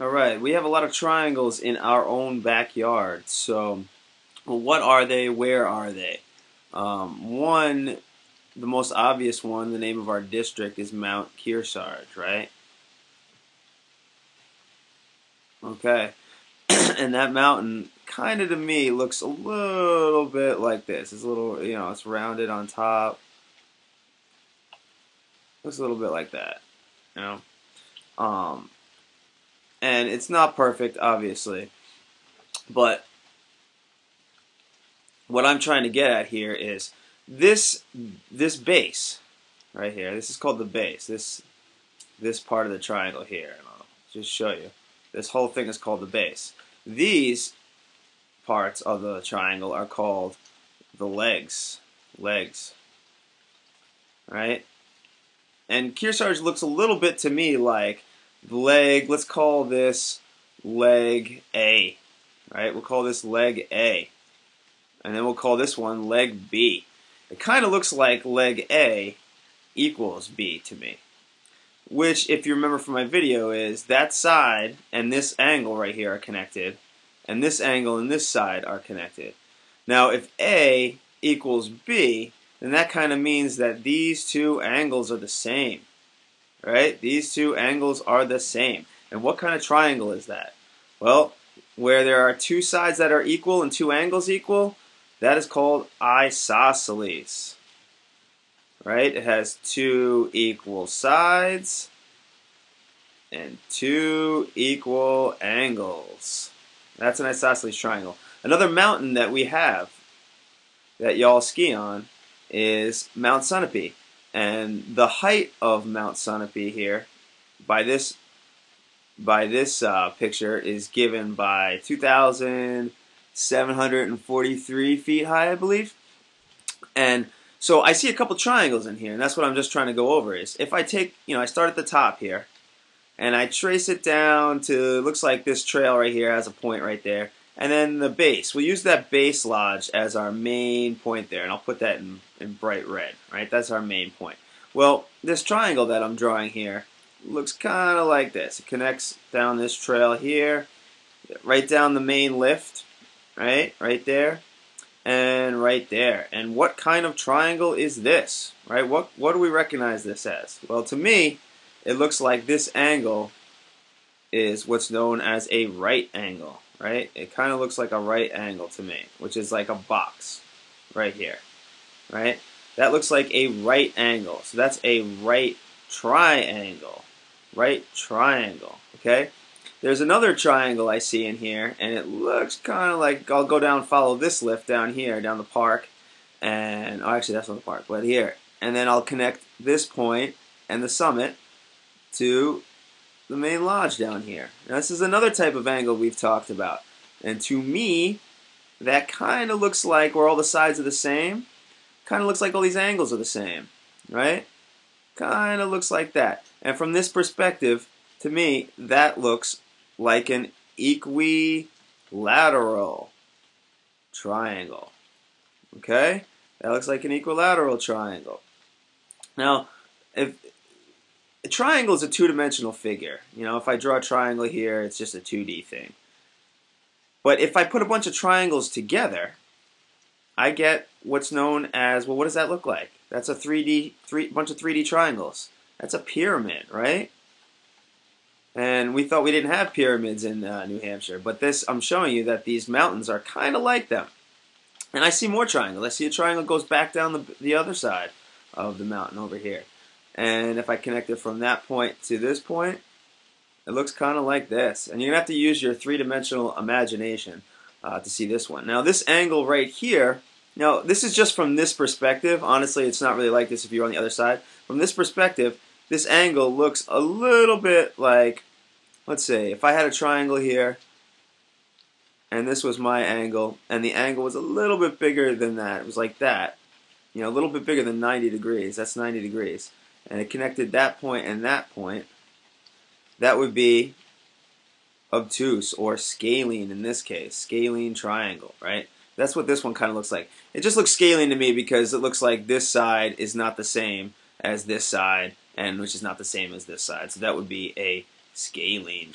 All right, we have a lot of triangles in our own backyard. So, what are they? Where are they? Um, one, the most obvious one, the name of our district is Mount Kearsarge, right? Okay, and that mountain kind of to me looks a little bit like this. It's a little, you know, it's rounded on top. Looks a little bit like that, you know. Um, and it's not perfect, obviously. But what I'm trying to get at here is this this base right here. This is called the base. This this part of the triangle here. And I'll just show you. This whole thing is called the base. These parts of the triangle are called the legs. Legs. Right? And Kearsarge looks a little bit to me like leg, let's call this leg A, right? We'll call this leg A. And then we'll call this one leg B. It kind of looks like leg A equals B to me. Which, if you remember from my video, is that side and this angle right here are connected, and this angle and this side are connected. Now, if A equals B, then that kind of means that these two angles are the same right? These two angles are the same. And what kind of triangle is that? Well, where there are two sides that are equal and two angles equal, that is called isosceles. Right? It has two equal sides and two equal angles. That's an isosceles triangle. Another mountain that we have that y'all ski on is Mount Sunapee. And the height of Mount Sunapee here, by this by this uh, picture, is given by 2,743 feet high, I believe. And so I see a couple triangles in here, and that's what I'm just trying to go over. Is if I take, you know, I start at the top here, and I trace it down to looks like this trail right here has a point right there. And then the base. We'll use that base lodge as our main point there, and I'll put that in, in bright red, right? That's our main point. Well, this triangle that I'm drawing here looks kind of like this. It connects down this trail here, right down the main lift, right? Right there, and right there. And what kind of triangle is this, right? What, what do we recognize this as? Well, to me, it looks like this angle is what's known as a right angle right? It kind of looks like a right angle to me, which is like a box right here, right? That looks like a right angle. So that's a right triangle, right triangle, okay? There's another triangle I see in here, and it looks kind of like, I'll go down follow this lift down here, down the park, and, oh, actually that's not the park, but here. And then I'll connect this point and the summit to the main lodge down here. Now, this is another type of angle we've talked about. And to me, that kind of looks like where all the sides are the same, kind of looks like all these angles are the same, right? Kind of looks like that. And from this perspective, to me, that looks like an equilateral triangle. Okay? That looks like an equilateral triangle. Now, if a triangle is a two-dimensional figure. You know, if I draw a triangle here, it's just a 2D thing. But if I put a bunch of triangles together, I get what's known as, well, what does that look like? That's a 3D, three, bunch of 3D triangles. That's a pyramid, right? And we thought we didn't have pyramids in uh, New Hampshire, but this, I'm showing you that these mountains are kind of like them. And I see more triangles. I see a triangle goes back down the, the other side of the mountain over here. And if I connect it from that point to this point, it looks kind of like this. And you're going to have to use your three-dimensional imagination uh, to see this one. Now this angle right here, now this is just from this perspective. Honestly, it's not really like this if you're on the other side. From this perspective, this angle looks a little bit like, let's say, if I had a triangle here, and this was my angle, and the angle was a little bit bigger than that. It was like that. You know, a little bit bigger than 90 degrees. That's 90 degrees and it connected that point and that point, that would be obtuse or scalene in this case, scalene triangle, right? That's what this one kind of looks like. It just looks scalene to me because it looks like this side is not the same as this side, and which is not the same as this side. So that would be a scalene